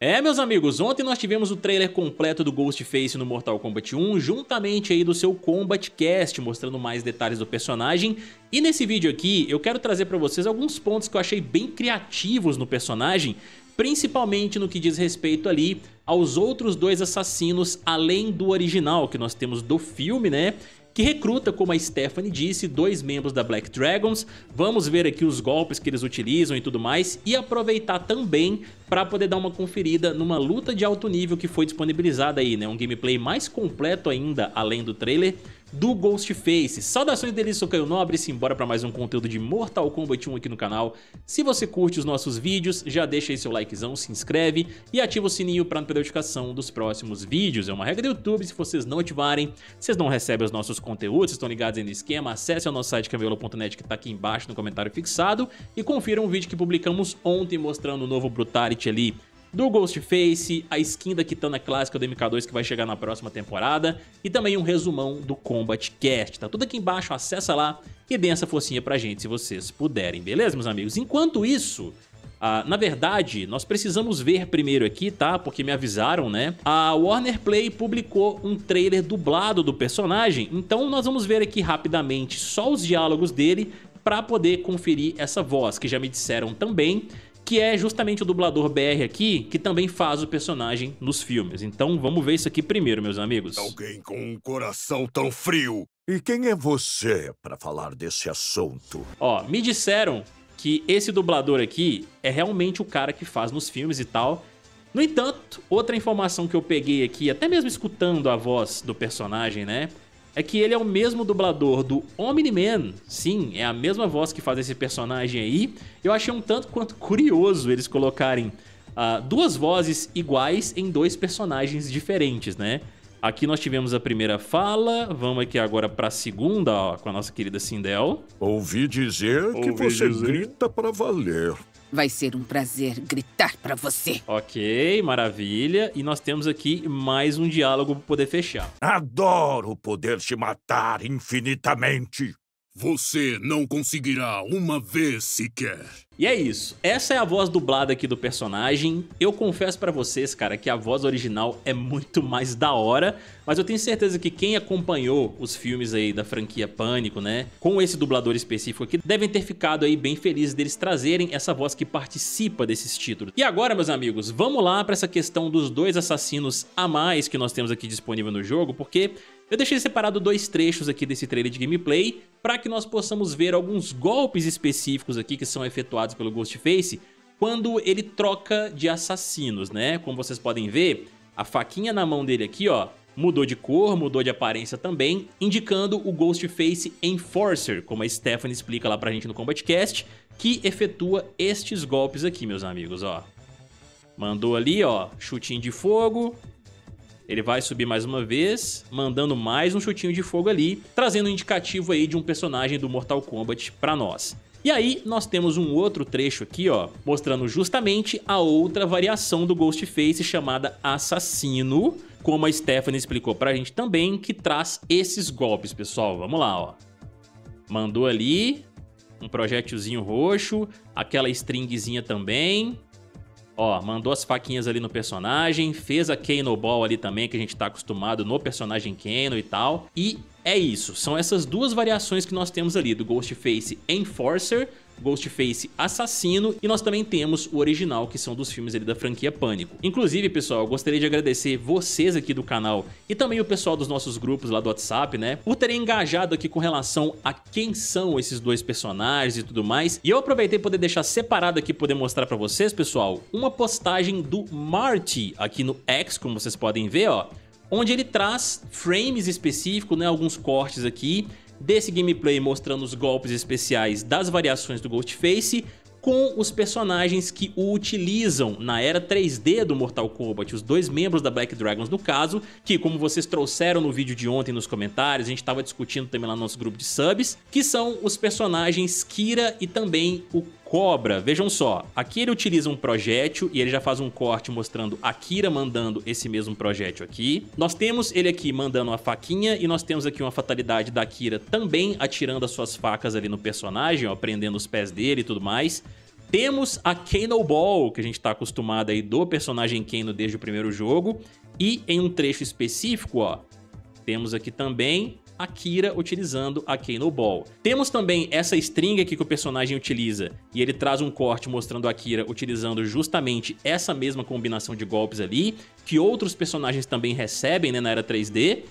É, meus amigos, ontem nós tivemos o trailer completo do Ghostface no Mortal Kombat 1, juntamente aí do seu Combat Cast, mostrando mais detalhes do personagem. E nesse vídeo aqui, eu quero trazer pra vocês alguns pontos que eu achei bem criativos no personagem, principalmente no que diz respeito ali aos outros dois assassinos além do original que nós temos do filme, né? Que recruta, como a Stephanie disse, dois membros da Black Dragons. Vamos ver aqui os golpes que eles utilizam e tudo mais e aproveitar também para poder dar uma conferida numa luta de alto nível que foi disponibilizada aí, né? Um gameplay mais completo ainda, além do trailer, do Ghostface. Saudações deles, sou Caio Nobre, simbora para mais um conteúdo de Mortal Kombat 1 aqui no canal. Se você curte os nossos vídeos, já deixa aí seu likezão, se inscreve e ativa o sininho para não perder notificação dos próximos vídeos. É uma regra do YouTube, se vocês não ativarem, vocês não recebem os nossos conteúdos, estão ligados aí no esquema, acesse o nosso site caviolo.net que tá aqui embaixo no comentário fixado e confiram um vídeo que publicamos ontem mostrando o novo Brutality ali do Ghostface, a skin da Kitana clássica do MK2 que vai chegar na próxima temporada e também um resumão do Combat Cast. Tá tudo aqui embaixo, acessa lá e dê essa forcinha pra gente se vocês puderem, beleza, meus amigos? Enquanto isso, Uh, na verdade, nós precisamos ver primeiro aqui, tá? Porque me avisaram, né? A Warner Play publicou um trailer dublado do personagem, então nós vamos ver aqui rapidamente só os diálogos dele para poder conferir essa voz, que já me disseram também que é justamente o dublador BR aqui, que também faz o personagem nos filmes. Então vamos ver isso aqui primeiro, meus amigos. Alguém com um coração tão frio. E quem é você para falar desse assunto? Ó, me disseram que esse dublador aqui é realmente o cara que faz nos filmes e tal. No entanto, outra informação que eu peguei aqui, até mesmo escutando a voz do personagem, né? É que ele é o mesmo dublador do Omni-Man. Sim, é a mesma voz que faz esse personagem aí. Eu achei um tanto quanto curioso eles colocarem uh, duas vozes iguais em dois personagens diferentes, né? Aqui nós tivemos a primeira fala, vamos aqui agora para a segunda, ó, com a nossa querida Sindel. Ouvi dizer Ouvi que você dizer. grita para valer. Vai ser um prazer gritar para você. Ok, maravilha. E nós temos aqui mais um diálogo para poder fechar. Adoro poder te matar infinitamente. Você não conseguirá uma vez sequer. E é isso, essa é a voz dublada aqui do personagem. Eu confesso pra vocês, cara, que a voz original é muito mais da hora, mas eu tenho certeza que quem acompanhou os filmes aí da franquia Pânico, né, com esse dublador específico aqui, devem ter ficado aí bem felizes deles trazerem essa voz que participa desses títulos. E agora, meus amigos, vamos lá pra essa questão dos dois assassinos a mais que nós temos aqui disponível no jogo, porque eu deixei separado dois trechos aqui desse trailer de gameplay para que nós possamos ver alguns golpes específicos aqui que são efetuados pelo Ghostface quando ele troca de assassinos, né? Como vocês podem ver, a faquinha na mão dele aqui, ó, mudou de cor, mudou de aparência também, indicando o Ghostface Enforcer, como a Stephanie explica lá pra gente no Combat Cast, que efetua estes golpes aqui, meus amigos, ó. Mandou ali, ó, chutinho de fogo, ele vai subir mais uma vez, mandando mais um chutinho de fogo ali, trazendo um indicativo aí de um personagem do Mortal Kombat pra nós. E aí nós temos um outro trecho aqui, ó, mostrando justamente a outra variação do Ghostface chamada Assassino, como a Stephanie explicou pra gente também, que traz esses golpes, pessoal. Vamos lá, ó. Mandou ali um projétilzinho roxo, aquela stringzinha também, Ó, mandou as faquinhas ali no personagem, fez a Kano Ball ali também, que a gente tá acostumado no personagem Kano e tal. E é isso, são essas duas variações que nós temos ali, do Ghostface Enforcer Ghostface Assassino e nós também temos o original que são dos filmes ali da franquia Pânico. Inclusive, pessoal, eu gostaria de agradecer vocês aqui do canal e também o pessoal dos nossos grupos lá do WhatsApp, né, por terem engajado aqui com relação a quem são esses dois personagens e tudo mais. E eu aproveitei poder deixar separado aqui poder mostrar pra vocês, pessoal, uma postagem do Marty aqui no X, como vocês podem ver, ó, onde ele traz frames específicos, né, alguns cortes aqui desse gameplay mostrando os golpes especiais das variações do Ghostface com os personagens que o utilizam na era 3D do Mortal Kombat, os dois membros da Black Dragons no caso, que como vocês trouxeram no vídeo de ontem nos comentários, a gente estava discutindo também lá no nosso grupo de subs, que são os personagens Kira e também o Cobra, vejam só, aqui ele utiliza um projétil e ele já faz um corte mostrando a Kira mandando esse mesmo projétil aqui. Nós temos ele aqui mandando uma faquinha e nós temos aqui uma fatalidade da Kira também atirando as suas facas ali no personagem, ó, prendendo os pés dele e tudo mais. Temos a Kano Ball, que a gente tá acostumado aí do personagem Kano desde o primeiro jogo. E em um trecho específico, ó, temos aqui também a Kira utilizando a Kano Ball. Temos também essa string aqui que o personagem utiliza, e ele traz um corte mostrando a Kira utilizando justamente essa mesma combinação de golpes ali, que outros personagens também recebem né, na era 3D,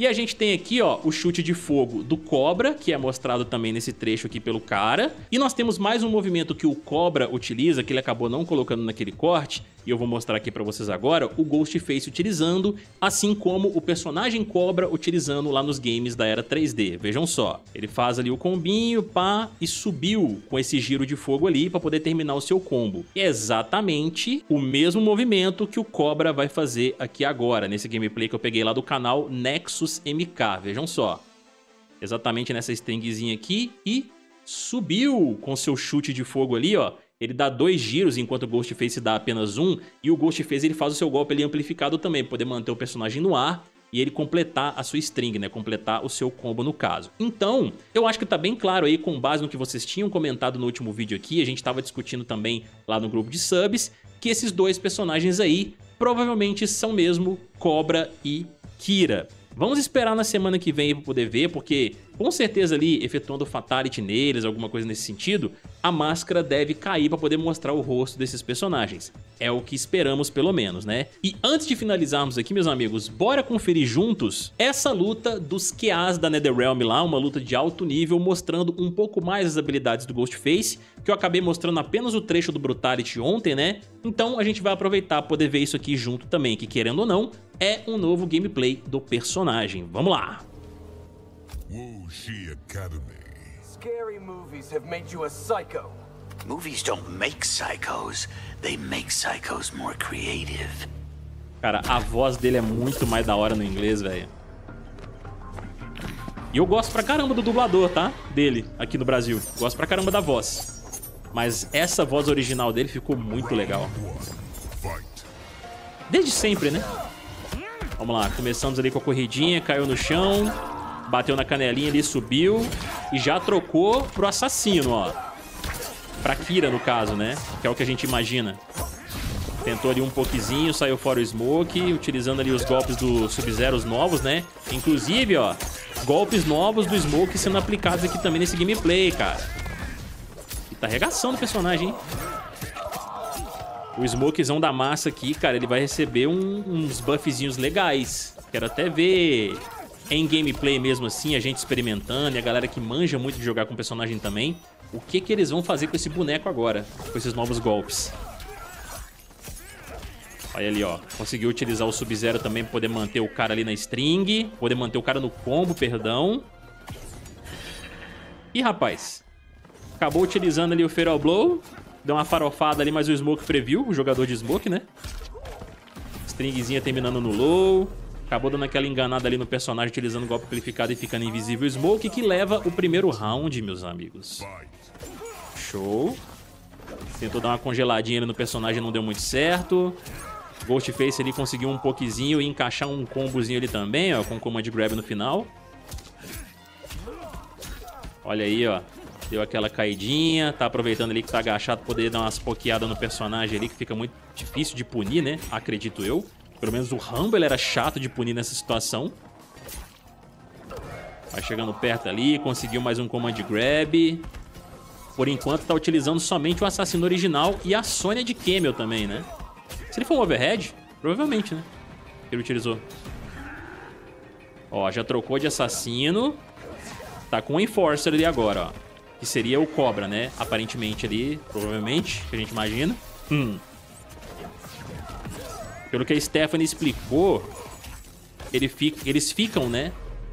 e a gente tem aqui, ó, o chute de fogo do Cobra, que é mostrado também nesse trecho aqui pelo cara. E nós temos mais um movimento que o Cobra utiliza, que ele acabou não colocando naquele corte, e eu vou mostrar aqui pra vocês agora, o Ghostface utilizando, assim como o personagem Cobra utilizando lá nos games da era 3D. Vejam só, ele faz ali o combinho, pá, e subiu com esse giro de fogo ali pra poder terminar o seu combo. Exatamente o mesmo movimento que o Cobra vai fazer aqui agora, nesse gameplay que eu peguei lá do canal Nexus MK, vejam só. Exatamente nessa stringzinha aqui e subiu com seu chute de fogo ali, ó ele dá dois giros enquanto o Ghostface dá apenas um, e o Ghostface ele faz o seu golpe ali amplificado também, poder manter o personagem no ar e ele completar a sua string, né? Completar o seu combo no caso. Então, eu acho que tá bem claro aí, com base no que vocês tinham comentado no último vídeo aqui, a gente tava discutindo também lá no grupo de subs, que esses dois personagens aí provavelmente são mesmo Cobra e Kira. Vamos esperar na semana que vem para poder ver, porque com certeza ali, efetuando fatality neles, alguma coisa nesse sentido, a máscara deve cair para poder mostrar o rosto desses personagens. É o que esperamos pelo menos, né? E antes de finalizarmos aqui, meus amigos, bora conferir juntos essa luta dos QAs da NetherRealm lá, uma luta de alto nível, mostrando um pouco mais as habilidades do Ghostface, que eu acabei mostrando apenas o trecho do Brutality ontem, né? Então a gente vai aproveitar poder ver isso aqui junto também, que querendo ou não, é um novo gameplay do personagem. Vamos lá! Wuxi Academy. Scary movies have made you a psycho. Movies don't make psychos, they make psychos more creative. Cara, a voz dele é muito mais da hora no inglês, velho. E eu gosto pra caramba do dublador, tá? Dele, aqui no Brasil. Gosto pra caramba da voz. Mas essa voz original dele ficou muito legal. Desde sempre, né? Vamos lá, começamos ali com a corridinha, caiu no chão, bateu na canelinha ali, subiu e já trocou pro assassino, ó. Pra Kira, no caso, né? Que é o que a gente imagina. Tentou ali um pouquinho, saiu fora o Smoke, utilizando ali os golpes do Sub-Zero novos, né? Inclusive, ó, golpes novos do Smoke sendo aplicados aqui também nesse gameplay, cara. E tá arregaçando o personagem, hein? O Smokezão da massa aqui, cara, ele vai receber um, uns buffzinhos legais. Quero até ver em gameplay mesmo assim, a gente experimentando e a galera que manja muito de jogar com personagem também, o que que eles vão fazer com esse boneco agora, com esses novos golpes. Olha ali, ó. Conseguiu utilizar o Sub-Zero também pra poder manter o cara ali na string. Poder manter o cara no combo, perdão. Ih, rapaz. Acabou utilizando ali o Feral Blow. Deu uma farofada ali, mas o Smoke previu, o jogador de Smoke, né? Stringzinha terminando no low. Acabou dando aquela enganada ali no personagem, utilizando o golpe amplificado e ficando invisível o Smoke, que leva o primeiro round, meus amigos. Show. Tentou dar uma congeladinha ali no personagem, não deu muito certo. Ghostface ali conseguiu um pouquinho e encaixar um combozinho ali também, ó, com Command Grab no final. Olha aí, ó. Deu aquela caidinha, tá aproveitando ali que tá agachado pra poder dar umas pokeadas no personagem ali, que fica muito difícil de punir, né? Acredito eu. Pelo menos o Rumble era chato de punir nessa situação. Vai chegando perto ali, conseguiu mais um Command Grab. Por enquanto tá utilizando somente o assassino original e a Sônia de Camel também, né? Se ele for um overhead, provavelmente, né? Ele utilizou. Ó, já trocou de assassino. Tá com o Enforcer ali agora, ó que seria o Cobra, né? Aparentemente ali, provavelmente, que a gente imagina. Hum. Pelo que a Stephanie explicou, ele fica, eles ficam, né?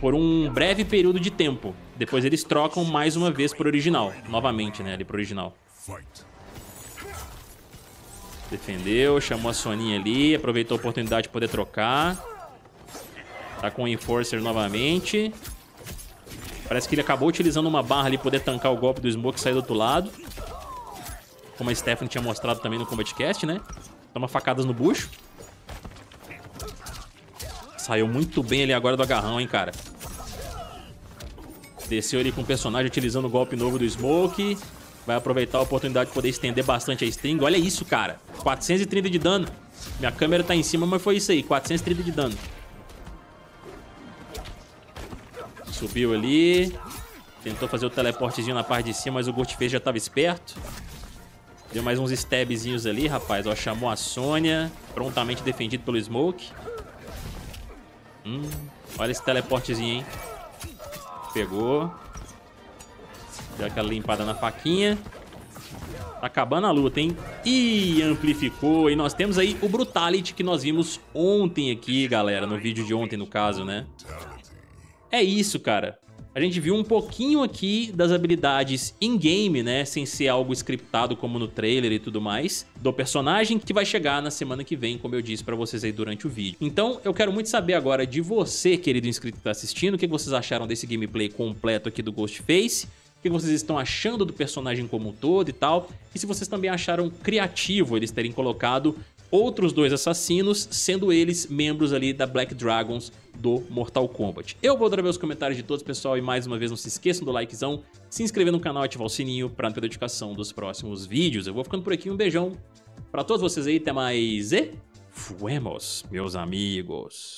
Por um breve período de tempo. Depois eles trocam mais uma vez pro original. Novamente, né? Ali pro original. Defendeu, chamou a Soninha ali, aproveitou a oportunidade de poder trocar. Tá com o Enforcer novamente. Parece que ele acabou utilizando uma barra ali poder tancar o golpe do Smoke e sair do outro lado. Como a Stephanie tinha mostrado também no Combat Cast, né? Toma facadas no bucho. Saiu muito bem ali agora do agarrão, hein, cara. Desceu ali com o personagem utilizando o golpe novo do Smoke. vai aproveitar a oportunidade de poder estender bastante a string. Olha isso, cara. 430 de dano. Minha câmera tá em cima, mas foi isso aí. 430 de dano. Subiu ali. Tentou fazer o teleportezinho na parte de cima, mas o Ghostface já tava esperto. Deu mais uns stabzinhos ali, rapaz. Ó, chamou a Sônia. Prontamente defendido pelo Smoke. Hum, olha esse teleportezinho, hein? Pegou. Deu aquela limpada na faquinha. Tá acabando a luta, hein? E amplificou. E nós temos aí o Brutality que nós vimos ontem aqui, galera. No vídeo de ontem, no caso, né? É isso, cara. A gente viu um pouquinho aqui das habilidades in-game, né? Sem ser algo scriptado como no trailer e tudo mais, do personagem que vai chegar na semana que vem, como eu disse pra vocês aí durante o vídeo. Então, eu quero muito saber agora de você, querido inscrito que tá assistindo, o que vocês acharam desse gameplay completo aqui do Ghostface o que vocês estão achando do personagem como um todo e tal, e se vocês também acharam criativo eles terem colocado outros dois assassinos, sendo eles membros ali da Black Dragons do Mortal Kombat. Eu vou dar meus comentários de todos, pessoal, e mais uma vez não se esqueçam do likezão, se inscrever no canal e ativar o sininho para não ter notificação dos próximos vídeos. Eu vou ficando por aqui, um beijão para todos vocês aí, até mais e fuemos, meus amigos.